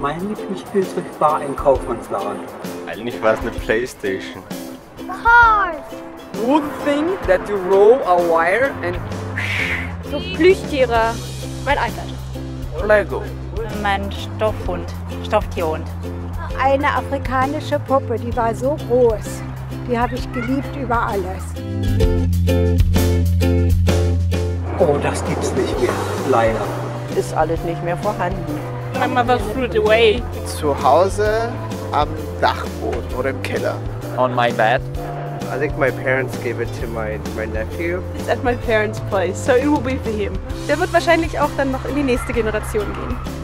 Mein Lieblingsspielzeug war ein Kaufmannsladen. Eigentlich war es eine Playstation. Cars. Wood thing that you roll a wire and So Plüschtiere. Mein iPad. Lego. Mein Stoffhund, Stofftierhund. Eine afrikanische Puppe, die war so groß. Die habe ich geliebt über alles. Oh, das gibt's nicht mehr. Leider. Ist alles nicht mehr vorhanden. My mother threw it away. Zu Hause am Dachboden oder im Keller. On my bed. I think my parents gave it to my, my nephew. It's at my parents' place, so it will be for him. Der wird wahrscheinlich auch dann noch in die nächste Generation gehen.